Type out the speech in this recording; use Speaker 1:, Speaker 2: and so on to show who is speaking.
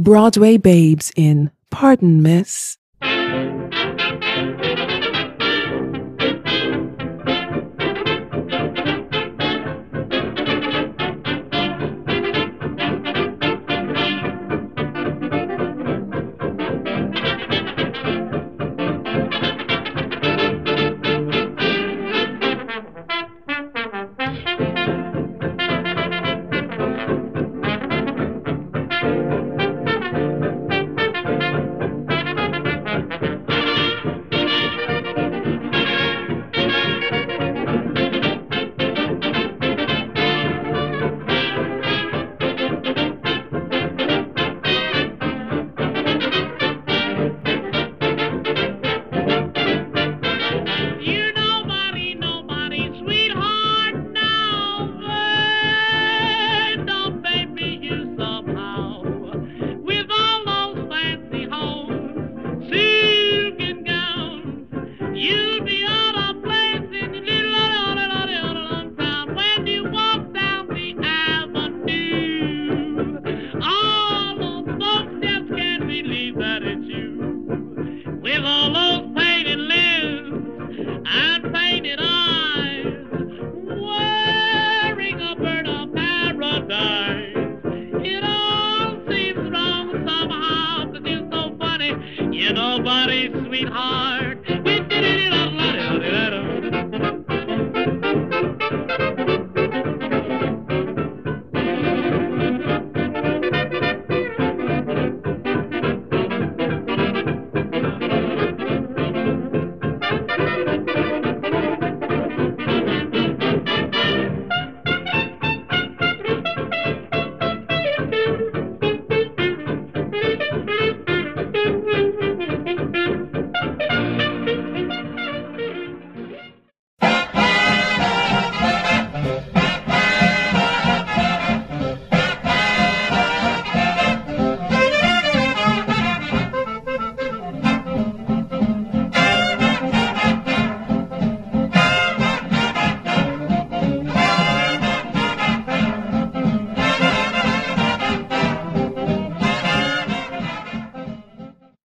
Speaker 1: Broadway Babes in Pardon Miss
Speaker 2: you with all those painted lips and painted eyes, wearing a bird of paradise. It all seems wrong somehow, cause you're so funny, you're nobody's sweetheart.